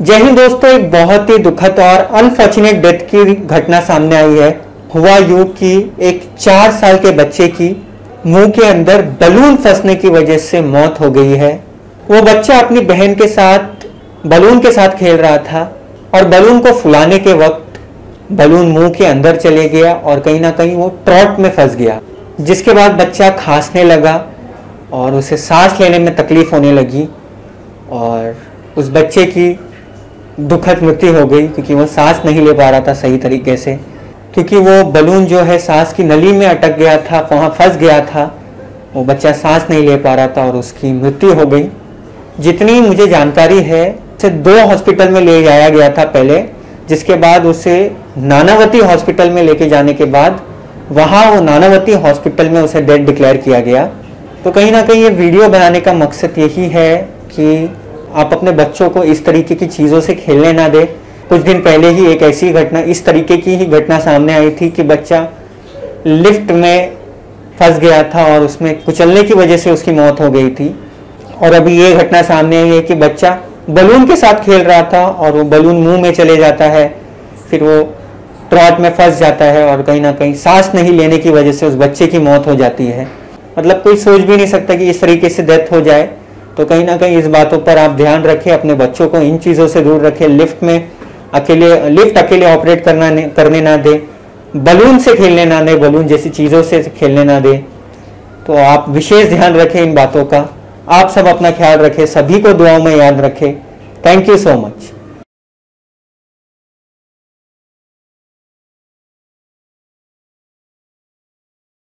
जय हिंद दोस्तों, एक बहुत ही दुखद और अनफॉर्चुनेट डेथ की घटना सामने आई है। हुआ यू कि एक चार साल के बच्चे की मुँह के अंदर बलून फंसने की वजह से मौत हो गई है। वो बच्चा अपनी बहन के साथ बलून के साथ खेल रहा था और बलून को फुलाने के वक्त बलून मुँह के अंदर चले गया और कहीं ना कहीं वो ट्रॉट में फंस गया, जिसके बाद बच्चा खांसने लगा और उसे सांस लेने में तकलीफ़ होने लगी और उस बच्चे की दुखद मृत्यु हो गई, क्योंकि वो सांस नहीं ले पा रहा था सही तरीके से। क्योंकि वो बलून जो है सांस की नली में अटक गया था, वहाँ फंस गया था, वो बच्चा सांस नहीं ले पा रहा था और उसकी मृत्यु हो गई। जितनी मुझे जानकारी है, उसे दो हॉस्पिटल में ले जाया गया था पहले, जिसके बाद उसे नानावती हॉस्पिटल में लेके जाने के बाद, वहाँ वो नानावती हॉस्पिटल में उसे डेड डिक्लेयर किया गया। तो कहीं ना कहीं ये वीडियो बनाने का मकसद यही है कि आप अपने बच्चों को इस तरीके की चीज़ों से खेलने ना दें। कुछ दिन पहले ही एक ऐसी घटना, इस तरीके की ही घटना सामने आई थी कि बच्चा लिफ्ट में फंस गया था और उसमें कुचलने की वजह से उसकी मौत हो गई थी। और अभी ये घटना सामने आई है कि बच्चा बलून के साथ खेल रहा था और वो बलून मुँह में चले जाता है, फिर वो ट्रॉट में फंस जाता है और कहीं ना कहीं सांस नहीं लेने की वजह से उस बच्चे की मौत हो जाती है। मतलब कोई सोच भी नहीं सकता कि इस तरीके से डेथ हो जाए। तो कहीं ना कहीं इस बातों पर आप ध्यान रखें, अपने बच्चों को इन चीज़ों से दूर रखें। लिफ्ट में अकेले, लिफ्ट अकेले ऑपरेट करना करने ना दे। बलून से खेलने ना दे, बलून जैसी चीज़ों से खेलने ना दे। तो आप विशेष ध्यान रखें इन बातों का। आप सब अपना ख्याल रखें, सभी को दुआओं में याद रखें। Thank you so much